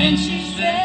And she said.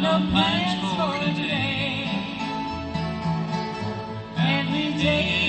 no plans for today. Every day.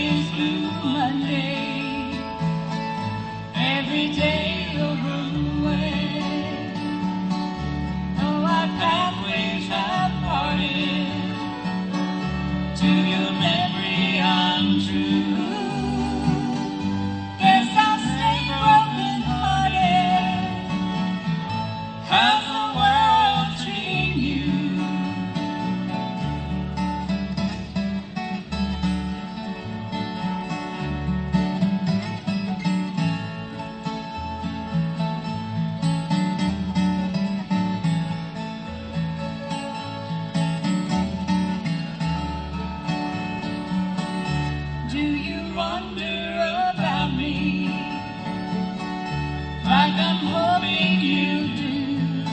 wonder about me like I'm hoping you do.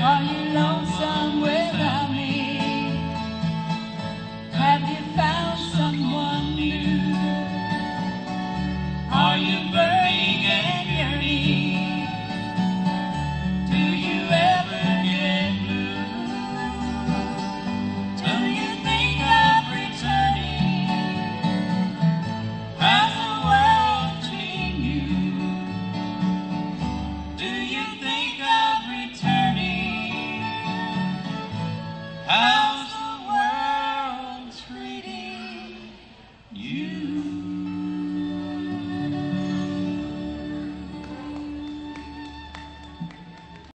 Are you lonesome without?